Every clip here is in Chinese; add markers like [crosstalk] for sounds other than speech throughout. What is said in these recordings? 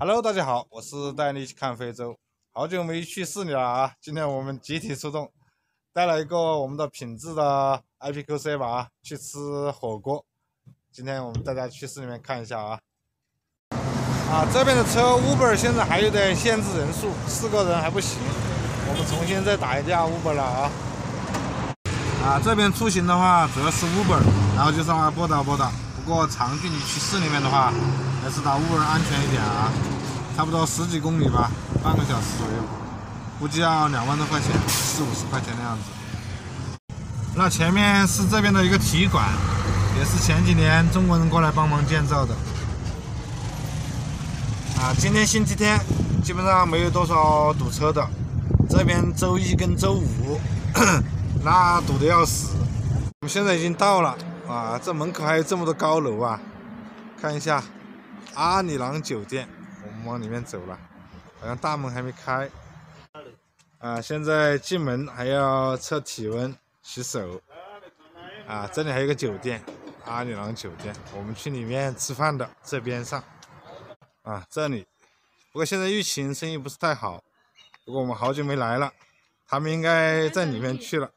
Hello，大家好，我是带你去看非洲。好久没去市里了啊！今天我们集体出动，带了一个我们的品质的 IPQC 吧啊，去吃火锅。今天我们大家去市里面看一下啊。啊，这边的车 Uber 现在还有点限制人数，四个人还不行。我们重新再打一架 Uber 了啊。啊，这边出行的话主要是 Uber，然后就上来拨打拨打。不过长距离去市里面的话，还是打 Uber 安全一点啊。差不多十几公里吧，半个小时左右，估计要两万多块钱，四五十块钱的样子。那前面是这边的一个体育馆，也是前几年中国人过来帮忙建造的。啊，今天星期天，基本上没有多少堵车的。这边周一跟周五，[coughs] 那堵得要死。我们现在已经到了，啊，这门口还有这么多高楼啊！看一下，阿里郎酒店，我们往里面走了，好像大门还没开。啊，现在进门还要测体温、洗手。啊，这里还有个酒店，阿里郎酒店，我们去里面吃饭的，这边上。啊，这里，不过现在疫情生意不是太好，不过我们好久没来了，他们应该在里面去了。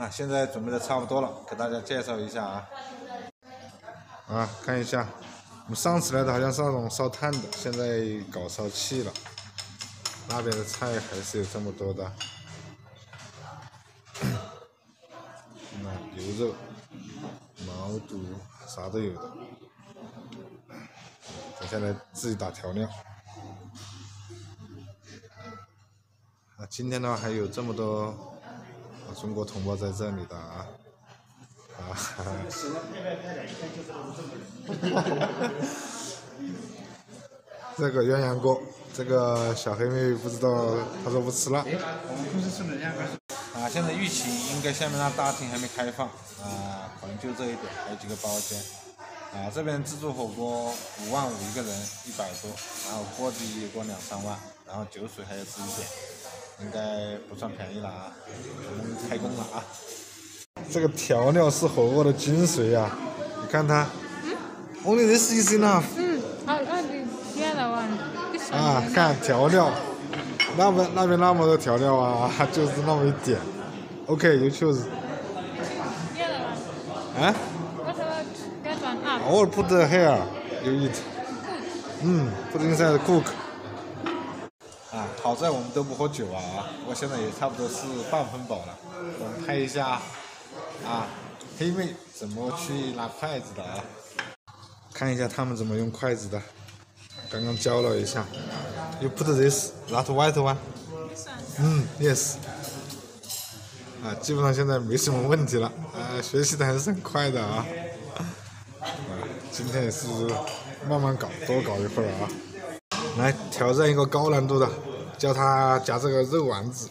啊，现在准备的差不多了，给大家介绍一下啊。啊，看一下，我们上次来的好像是那种烧炭的，现在搞烧气了。那边的菜还是有这么多的，那牛肉、毛肚啥都有的。等下来自己打调料。啊，今天的话还有这么多中国同胞在这里的啊，啊哈哈。[laughs] [laughs] 这个鸳鸯锅，这个小黑妹不知道，她说不吃辣。啊，现在疫情应该下面那大厅还没开放，啊，可能就这一点，还有几个包间。啊，这边自助火锅五万五一个人，一百多，然后锅底有个两三万，然后酒水还要自己点，应该不算便宜了啊。我们开工了啊！这个调料是火锅的精髓呀，你看它。Only this is enough。嗯，好，那你啊，看调料，那边那边那么多调料啊，[laughs] 就是那么一点。OK，you choose。啊？All put here, you eat. 嗯，put inside cook. 啊，好在我们都不喝酒啊，不过现在也差不多是半分饱了。我们拍一下啊，黑妹怎么去拿筷子的啊？看一下他们怎么用筷子的，刚刚教了一下。You put this, not white one. 嗯，yes. 啊，基本上现在没什么问题了，啊，学习的还是很快的啊啊。今天也是慢慢搞，多搞一会儿啊！来挑战一个高难度的，叫他夹这个肉丸子。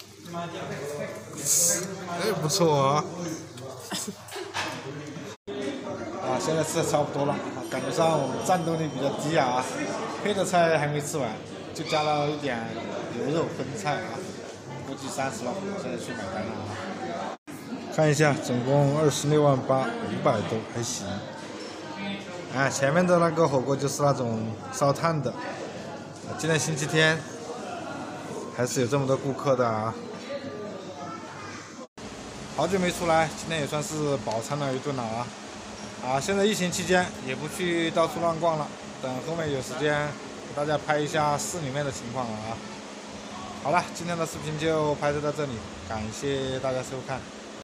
哎，不错啊！[laughs] 啊，现在吃的差不多了，感觉上我们战斗力比较低啊。配的菜还没吃完，就加了一点牛肉荤菜啊，估计三十了，现在去买单了啊！看一下，总共二十六万八，五百多，还行。啊，前面的那个火锅就是那种烧炭的。今天星期天，还是有这么多顾客的啊。好久没出来，今天也算是饱餐了一顿了啊。啊，现在疫情期间也不去到处乱逛了，等后面有时间给大家拍一下市里面的情况了啊。好了，今天的视频就拍摄到这里，感谢大家收看。